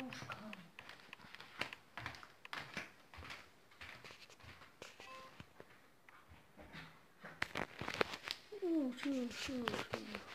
用卡。哦，这。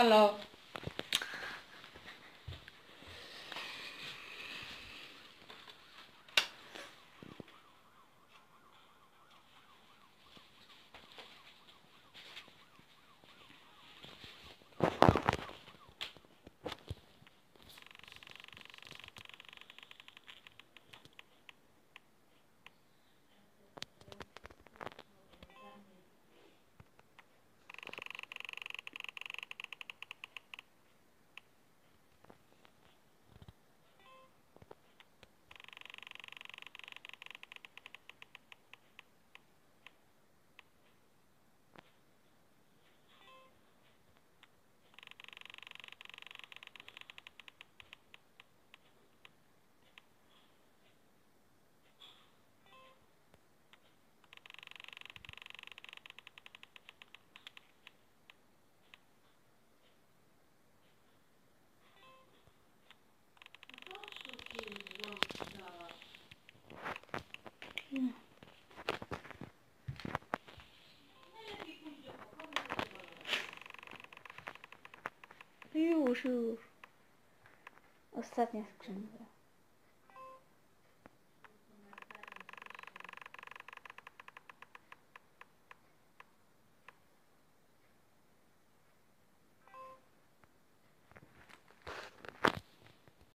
ভালো Już. Ostatnia skrzynka.